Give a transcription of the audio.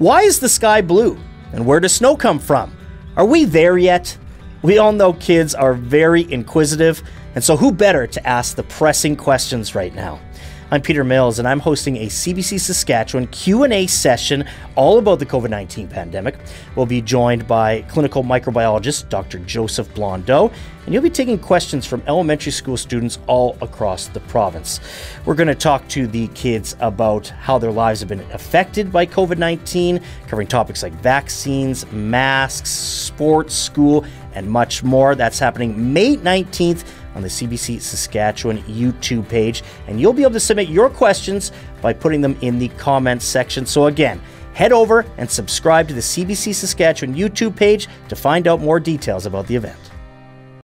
Why is the sky blue? And where does snow come from? Are we there yet? We all know kids are very inquisitive, and so who better to ask the pressing questions right now? I'm Peter Mills, and I'm hosting a CBC Saskatchewan Q&A session all about the COVID-19 pandemic. We'll be joined by clinical microbiologist Dr. Joseph Blondeau, and you'll be taking questions from elementary school students all across the province. We're going to talk to the kids about how their lives have been affected by COVID-19, covering topics like vaccines, masks, sports, school, and much more. That's happening May 19th on the CBC Saskatchewan YouTube page. And you'll be able to submit your questions by putting them in the comments section. So, again, head over and subscribe to the CBC Saskatchewan YouTube page to find out more details about the event.